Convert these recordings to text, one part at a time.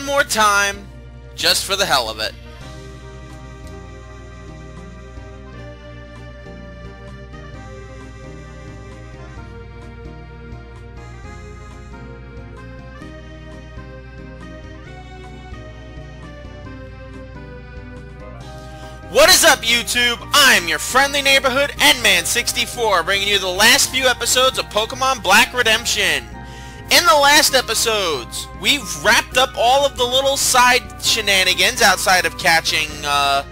one more time, just for the hell of it. What is up, YouTube? I'm your friendly neighborhood NMan64, bringing you the last few episodes of Pokemon Black Redemption. In the last episodes, we've wrapped up all of the little side shenanigans outside of catching, uh,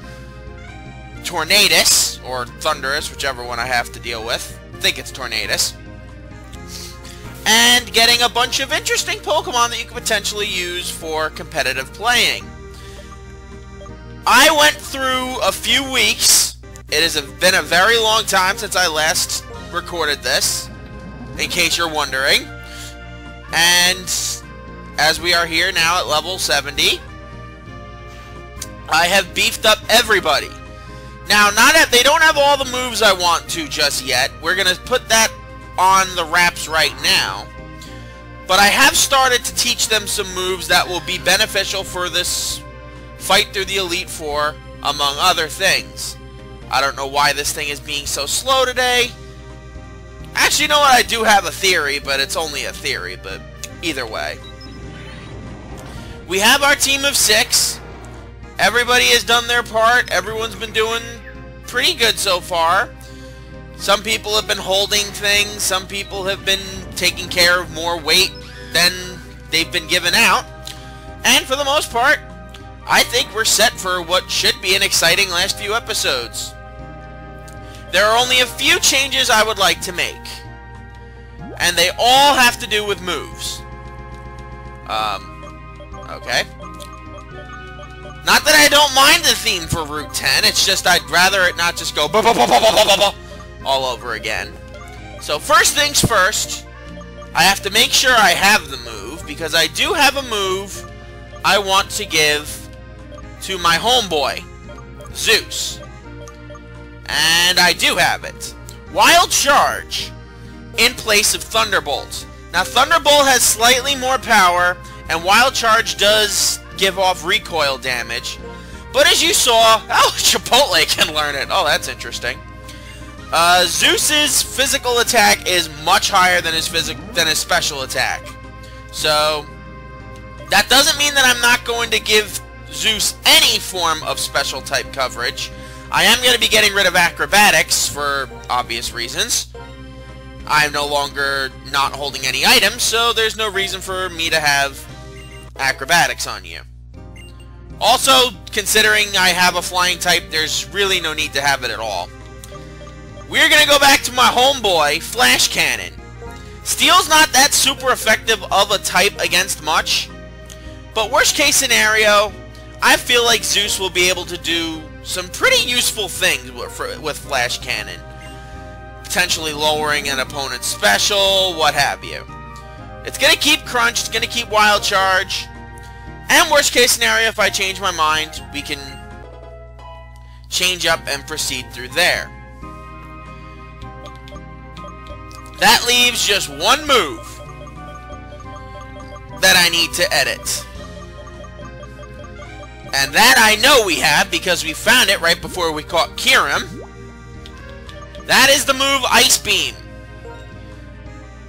Tornadus, or Thundurus, whichever one I have to deal with. I think it's Tornadus. And getting a bunch of interesting Pokemon that you could potentially use for competitive playing. I went through a few weeks. It has been a very long time since I last recorded this, in case you're wondering. And as we are here now at level 70, I have beefed up everybody. Now, not that they don't have all the moves I want to just yet. We're going to put that on the wraps right now. But I have started to teach them some moves that will be beneficial for this fight through the Elite Four, among other things. I don't know why this thing is being so slow today. Actually, you know what? I do have a theory, but it's only a theory, but either way. We have our team of six. Everybody has done their part. Everyone's been doing pretty good so far. Some people have been holding things. Some people have been taking care of more weight than they've been given out. And for the most part, I think we're set for what should be an exciting last few episodes. There are only a few changes I would like to make. And they all have to do with moves. Um, okay. Not that I don't mind the theme for Route 10, it's just I'd rather it not just go all over again. So first things first, I have to make sure I have the move, because I do have a move I want to give to my homeboy, Zeus. And I do have it. Wild Charge in place of Thunderbolt. Now Thunderbolt has slightly more power, and Wild Charge does give off recoil damage. But as you saw, oh, Chipotle can learn it. Oh, that's interesting. Uh, Zeus's physical attack is much higher than his physic than his special attack. So that doesn't mean that I'm not going to give Zeus any form of special type coverage. I am going to be getting rid of acrobatics for obvious reasons. I'm no longer not holding any items, so there's no reason for me to have acrobatics on you. Also, considering I have a flying type, there's really no need to have it at all. We're going to go back to my homeboy, Flash Cannon. Steel's not that super effective of a type against much, but worst case scenario, I feel like Zeus will be able to do some pretty useful things with, with Flash Cannon. Potentially lowering an opponent's special, what have you. It's going to keep Crunch, it's going to keep Wild Charge. And worst case scenario, if I change my mind, we can change up and proceed through there. That leaves just one move that I need to edit. And that I know we have because we found it right before we caught Kyurem. That is the move Ice Beam.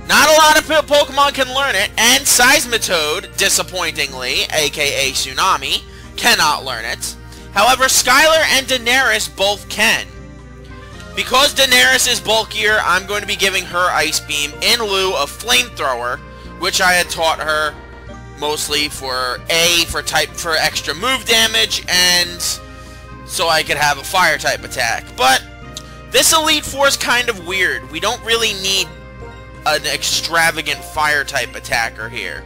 Not a lot of Pokemon can learn it, and Seismitoad, disappointingly, aka Tsunami, cannot learn it. However, Skylar and Daenerys both can. Because Daenerys is bulkier, I'm going to be giving her Ice Beam in lieu of Flamethrower, which I had taught her mostly for A, for type for extra move damage, and so I could have a fire type attack. But this Elite Four is kind of weird. We don't really need an extravagant fire type attacker here.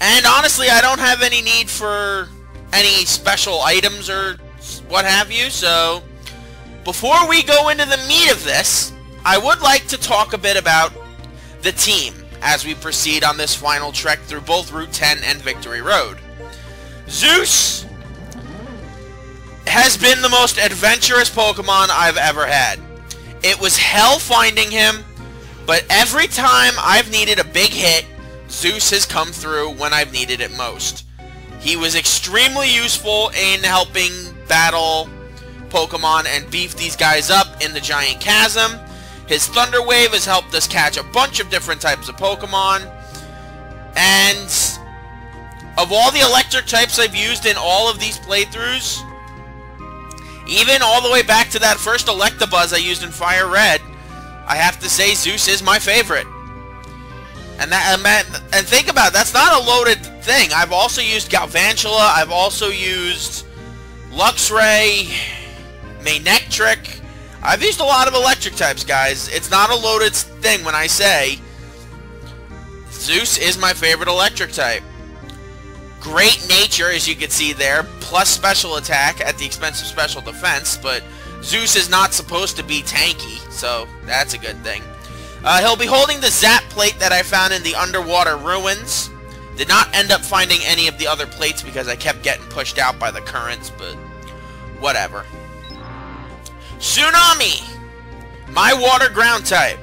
And honestly, I don't have any need for any special items or what have you, so before we go into the meat of this, I would like to talk a bit about the team as we proceed on this final trek through both Route 10 and Victory Road. Zeus has been the most adventurous Pokemon I've ever had. It was hell finding him, but every time I've needed a big hit, Zeus has come through when I've needed it most. He was extremely useful in helping battle Pokemon and beef these guys up in the Giant Chasm. His Thunder Wave has helped us catch a bunch of different types of Pokemon. And of all the electric types I've used in all of these playthroughs, even all the way back to that first Electabuzz I used in Fire Red, I have to say Zeus is my favorite. And that and think about it, that's not a loaded thing. I've also used Galvantula, I've also used Luxray, Manectric. I've used a lot of electric types, guys. It's not a loaded thing when I say Zeus is my favorite electric type. Great nature, as you can see there, plus special attack at the expense of special defense, but Zeus is not supposed to be tanky, so that's a good thing. Uh, he'll be holding the Zap plate that I found in the underwater ruins. Did not end up finding any of the other plates because I kept getting pushed out by the currents, but whatever. Tsunami! My water ground type.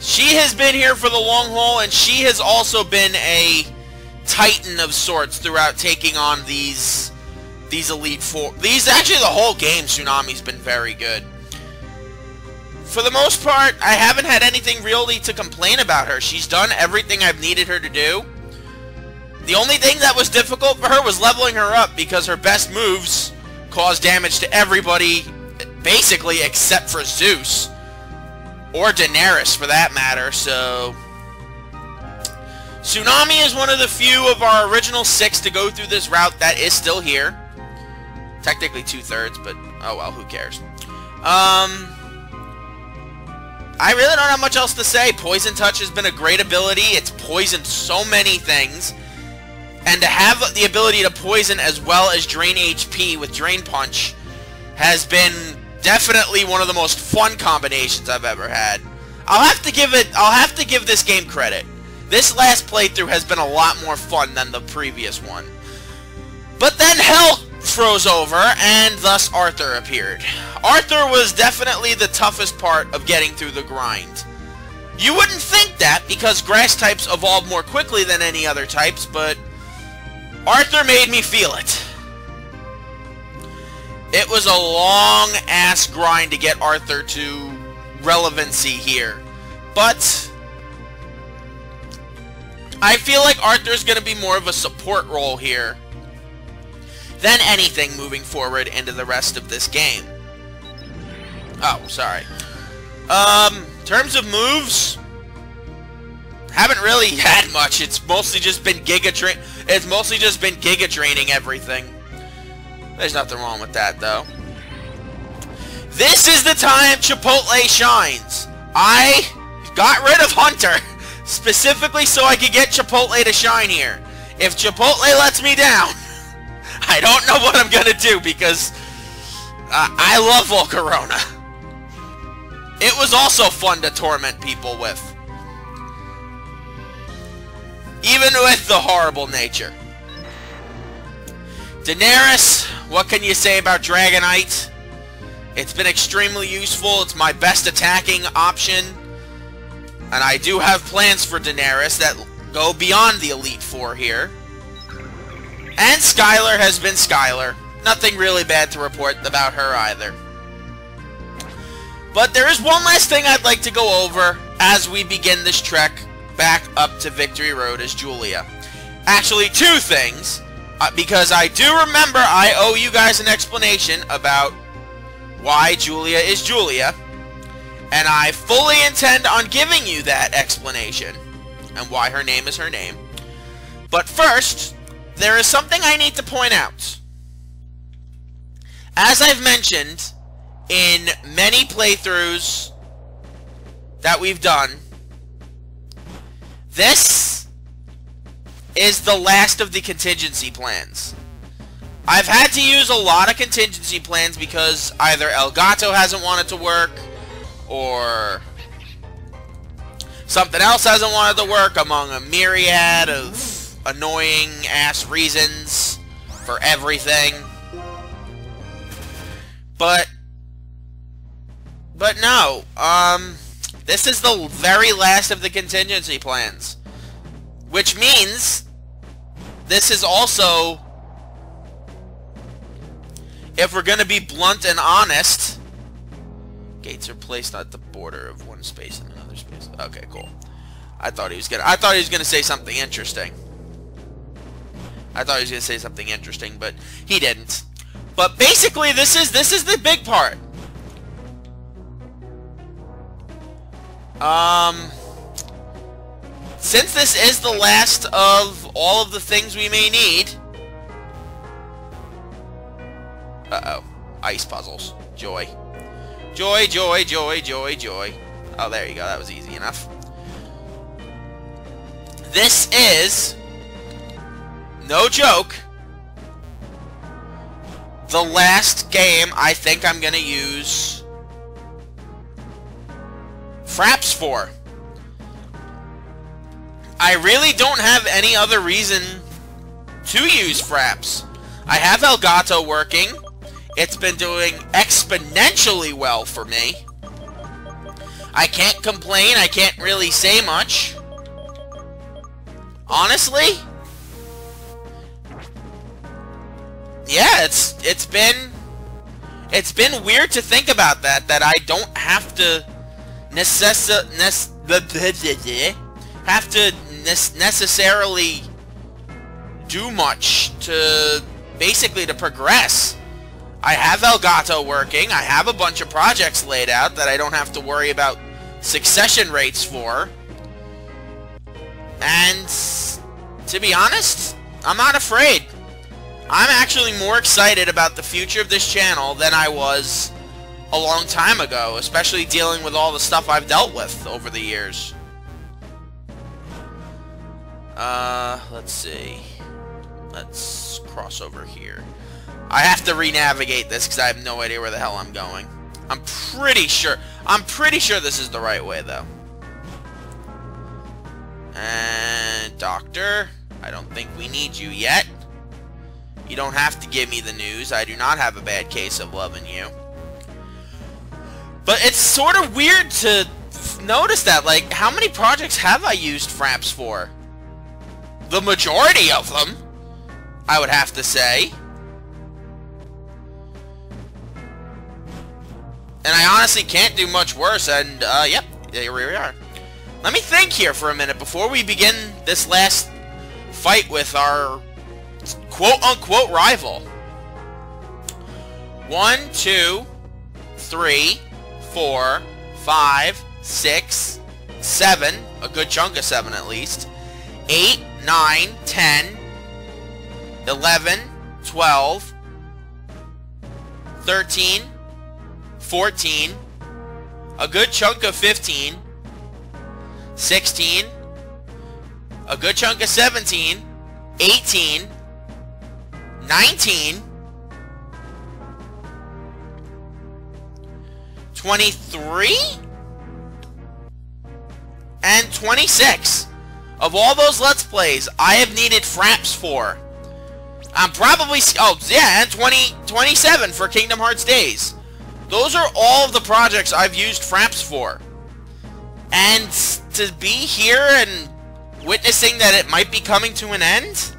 She has been here for the long haul, and she has also been a titan of sorts throughout taking on these these Elite Four. These, actually, the whole game, Tsunami's been very good. For the most part, I haven't had anything really to complain about her. She's done everything I've needed her to do. The only thing that was difficult for her was leveling her up because her best moves cause damage to everybody, basically, except for Zeus. Or Daenerys, for that matter, so... Tsunami is one of the few of our original six to go through this route that is still here. Technically two-thirds, but oh well, who cares. Um... I really don't have much else to say. Poison Touch has been a great ability. It's poisoned so many things. And to have the ability to poison as well as drain HP with Drain Punch has been definitely one of the most fun combinations I've ever had. I'll have to give it I'll have to give this game credit. This last playthrough has been a lot more fun than the previous one. But then hell froze over and thus Arthur appeared. Arthur was definitely the toughest part of getting through the grind. You wouldn't think that because grass types evolve more quickly than any other types, but Arthur made me feel it. It was a long-ass grind to get Arthur to relevancy here. But I feel like Arthur's going to be more of a support role here than anything moving forward into the rest of this game. Oh, sorry. Um, terms of moves, haven't really had much. It's mostly just been Giga Drain. It's mostly just been Giga Draining everything. There's nothing wrong with that, though. This is the time Chipotle shines. I got rid of Hunter specifically so I could get Chipotle to shine here. If Chipotle lets me down, I don't know what I'm going to do because uh, I love Volcarona. It was also fun to torment people with. With the horrible nature. Daenerys, what can you say about Dragonite? It's been extremely useful. It's my best attacking option. And I do have plans for Daenerys that go beyond the Elite Four here. And Skylar has been Skylar. Nothing really bad to report about her either. But there is one last thing I'd like to go over as we begin this trek back up to Victory Road as Julia. Actually, two things. Uh, because I do remember I owe you guys an explanation about why Julia is Julia. And I fully intend on giving you that explanation. And why her name is her name. But first, there is something I need to point out. As I've mentioned in many playthroughs that we've done, this is the last of the contingency plans. I've had to use a lot of contingency plans because either Elgato hasn't wanted to work, or something else hasn't wanted to work among a myriad of annoying ass reasons for everything. But but no, um This is the very last of the contingency plans. Which means this is also if we're going to be blunt and honest, gates are placed at the border of one space and another space. Okay, cool. I thought he was gonna. I thought he was gonna say something interesting. I thought he was gonna say something interesting, but he didn't. But basically, this is this is the big part. Um, since this is the last of all of the things we may need, Uh-oh. Ice puzzles. Joy. Joy, joy, joy, joy, joy. Oh, there you go. That was easy enough. This is, no joke, the last game I think I'm going to use Fraps for. I really don't have any other reason to use Fraps. I have Elgato working. It's been doing exponentially well for me. I can't complain. I can't really say much. Honestly? Yeah, it's it's been it's been weird to think about that that I don't have to necess have to necessarily do much to basically to progress. I have Elgato working. I have a bunch of projects laid out that I don't have to worry about succession rates for. And to be honest, I'm not afraid. I'm actually more excited about the future of this channel than I was a long time ago, especially dealing with all the stuff I've dealt with over the years. Uh, let's see. Let's cross over here. I have to re-navigate this because I have no idea where the hell I'm going. I'm pretty sure. I'm pretty sure this is the right way, though. And Doctor, I don't think we need you yet. You don't have to give me the news. I do not have a bad case of loving you. But it's sort of weird to notice that. Like, how many projects have I used Fraps for? The majority of them, I would have to say. And I honestly can't do much worse, and, uh, yep, here we are. Let me think here for a minute before we begin this last fight with our quote-unquote rival. One, two, three, four, five, six, seven, a good chunk of seven at least, eight, nine, ten, eleven, twelve, thirteen, fourteen, a good chunk of 15, 16, a good chunk of 17, 18, 19, 23, and 26. Of all those Let's Plays, I have needed Fraps for. I'm probably... Oh, yeah, and 20, 27 for Kingdom Hearts Days. Those are all the projects I've used Fraps for. And to be here and witnessing that it might be coming to an end?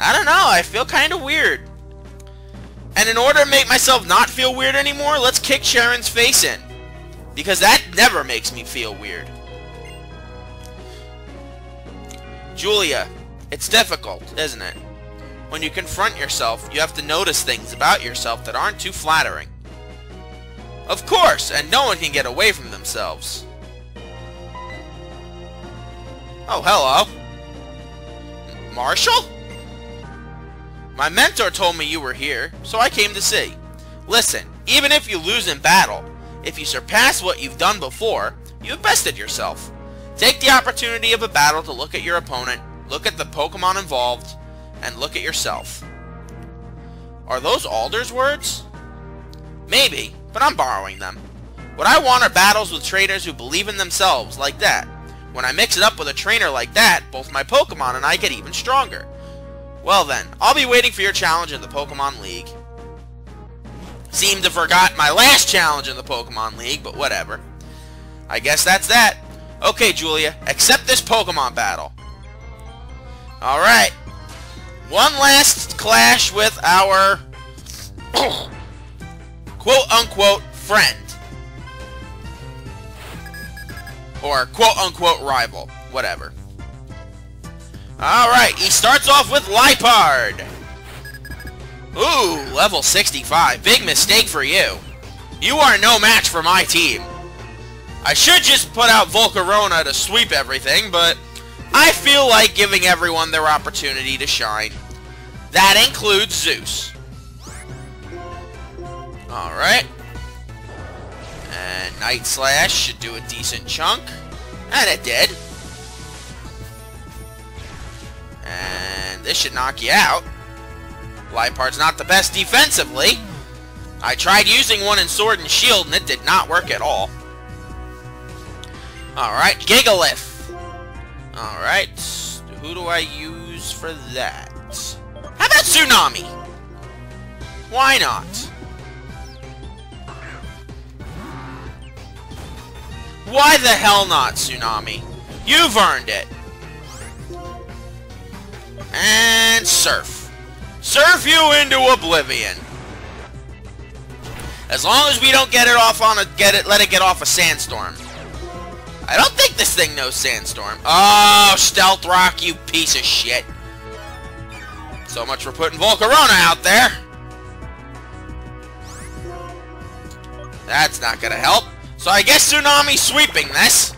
I don't know, I feel kind of weird. And in order to make myself not feel weird anymore, let's kick Cheren's face in. Because that never makes me feel weird. Julia, it's difficult, isn't it? When you confront yourself, you have to notice things about yourself that aren't too flattering. Of course, and no one can get away from themselves. Oh, hello. Marshal? My mentor told me you were here, so I came to see. Listen, even if you lose in battle, if you surpass what you've done before, you have bested yourself. Take the opportunity of a battle to look at your opponent, look at the Pokemon involved, and look at yourself. Are those Alder's words? Maybe, but I'm borrowing them. What I want are battles with trainers who believe in themselves, like that. When I mix it up with a trainer like that, both my Pokemon and I get even stronger. Well then, I'll be waiting for your challenge in the Pokemon League. Seem to forgot my last challenge in the Pokemon League, but whatever. I guess that's that. Okay, Julia, accept this Pokemon battle. Alright. One last clash with our quote-unquote friend. Or quote-unquote rival. Whatever. Alright, he starts off with Liepard. Ooh, level 65. Big mistake for you. You are no match for my team. I should just put out Volcarona to sweep everything, but I feel like giving everyone their opportunity to shine. That includes Zeus. Alright. And Night Slash should do a decent chunk. And it did. This should knock you out. Liepard's not the best defensively. I tried using one in Sword and Shield and it did not work at all. Alright, Gigalith. Alright, who do I use for that? How about Tsunami? Why not? Why the hell not, Tsunami? You've earned it. And Surf. Surf you into oblivion. As long as we don't get it off on a get it let it get off a sandstorm. I don't think this thing knows sandstorm. Oh, stealth rock, you piece of shit. So much for putting Volcarona out there. That's not gonna help. So I guess Tsunami sweeping this.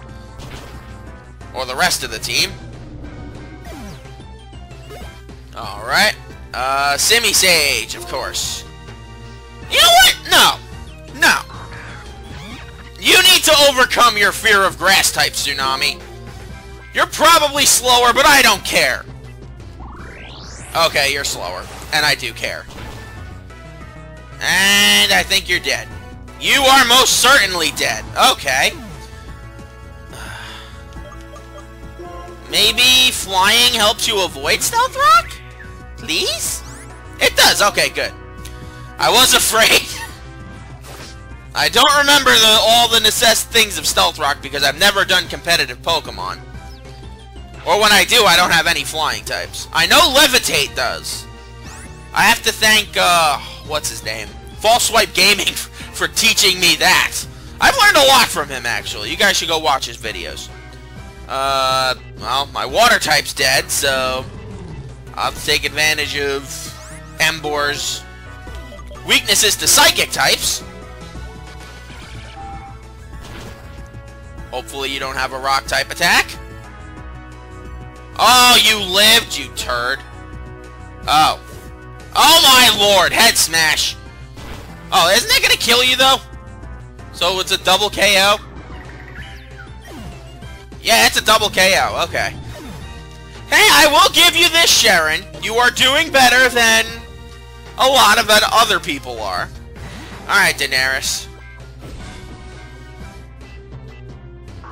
Or the rest of the team. Alright. Uh, Simisage, of course. You know what? No. No. You need to overcome your fear of grass type, Tsunami. You're probably slower, but I don't care. Okay, you're slower. And I do care. And I think you're dead. You are most certainly dead. Okay. Maybe flying helps you avoid Stealth Rock? Please? It does. Okay, good. I was afraid. I don't remember the, all the necess things of Stealth Rock because I've never done competitive Pokemon. Or when I do, I don't have any flying types. I know Levitate does. I have to thank, uh, what's his name? False Swipe Gaming for teaching me that. I've learned a lot from him, actually. You guys should go watch his videos. Uh, well, my water type's dead, so I'll take advantage of Emboar's weaknesses to psychic types. Hopefully you don't have a rock type attack. Oh, you lived, you turd. Oh. Oh my lord, head smash. Oh, isn't that gonna kill you though? So it's a double KO? Yeah, it's a double KO, okay. Hey, I will give you this, Cheren. You are doing better than a lot of other people are. Alright, Daenerys.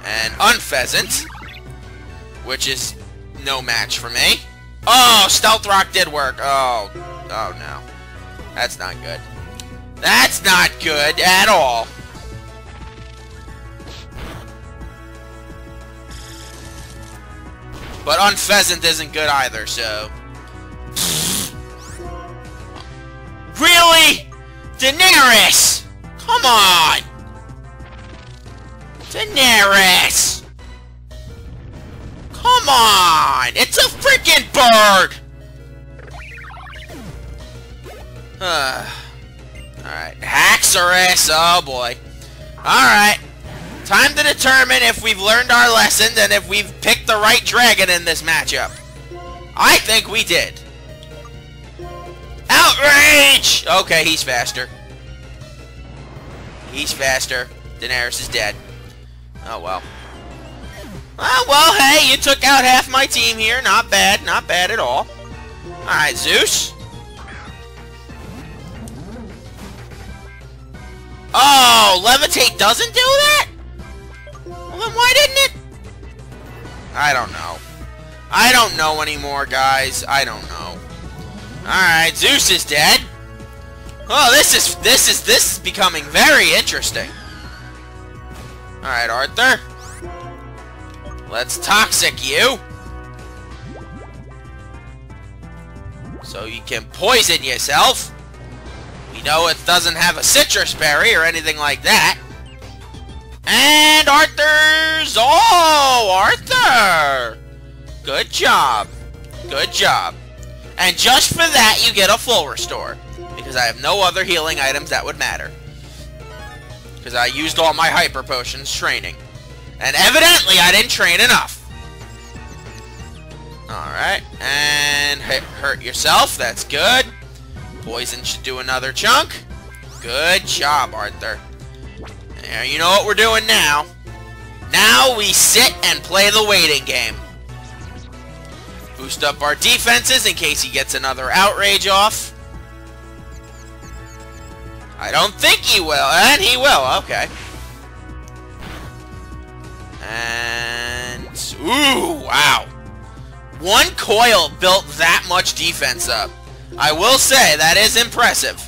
And Unfezant, which is no match for me. Oh, Stealth Rock did work. Oh, oh no. That's not good. That's not good at all. But Unfezant isn't good either, so... Really? Daenerys! Come on! Daenerys! Come on! It's a freaking bird! Alright, Haxorus! Oh boy. Alright. Time to determine if we've learned our lesson and if we've picked the right dragon in this matchup. I think we did. Outrage! Okay, he's faster. He's faster. Daenerys is dead. Oh, well. Oh, well, hey, you took out half my team here. Not bad. Not bad at all. Alright, Zeus. Oh, Levitate doesn't do that? Why didn't it? I don't know. I don't know anymore, guys. I don't know. Alright, Zeus is dead. Oh, this is, this is, this is becoming very interesting. Alright, Arthur. Let's toxic you. So you can poison yourself. We know it doesn't have a Sitrus berry or anything like that. And Arthur's... Oh, Arthur! Good job. Good job. And just for that, you get a full restore. Because I have no other healing items that would matter. Because I used all my hyper potions training. And evidently, I didn't train enough. Alright, and hurt yourself, that's good. Poison should do another chunk. Good job, Arthur. You know what we're doing now. Now we sit and play the waiting game. Boost up our defenses in case he gets another outrage off. I don't think he will, and he will, okay. And... Ooh, wow. One coil built that much defense up. I will say, that is impressive.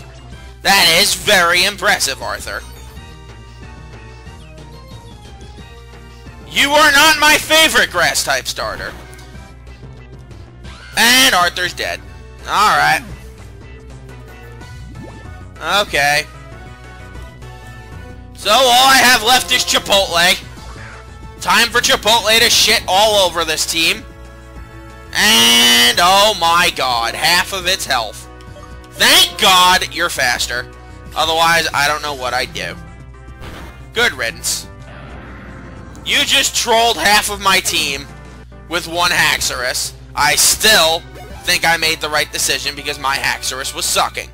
That is very impressive, Arthur. You are not my favorite grass-type starter. And Arthur's dead. Alright. Okay. So all I have left is Chipotle. Time for Chipotle to shit all over this team. And, oh my god, half of its health. Thank god you're faster. Otherwise, I don't know what I'd do. Good riddance. You just trolled half of my team with one Haxorus. I still think I made the right decision because my Haxorus was sucking.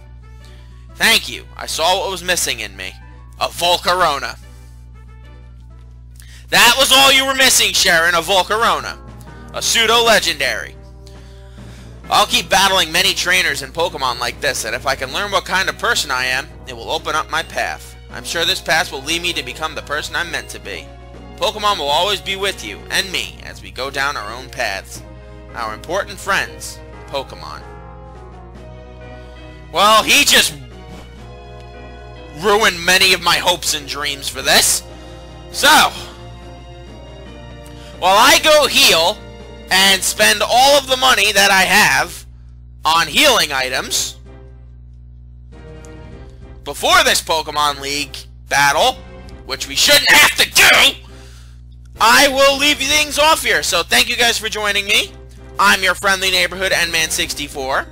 Thank you. I saw what was missing in me. A Volcarona. That was all you were missing, Cheren, a Volcarona. A pseudo-legendary. I'll keep battling many trainers and Pokemon like this, and if I can learn what kind of person I am, it will open up my path. I'm sure this path will lead me to become the person I'm meant to be. Pokemon will always be with you, and me, as we go down our own paths. Our important friends, Pokemon. Well, he just ruined many of my hopes and dreams for this. So, while I go heal and spend all of the money that I have on healing items before this Pokemon League battle, which we shouldn't have to do, I will leave things off here. So thank you guys for joining me. I'm your friendly neighborhood NMan64.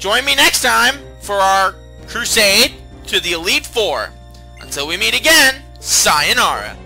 Join me next time for our crusade to the Elite Four. Until we meet again, sayonara.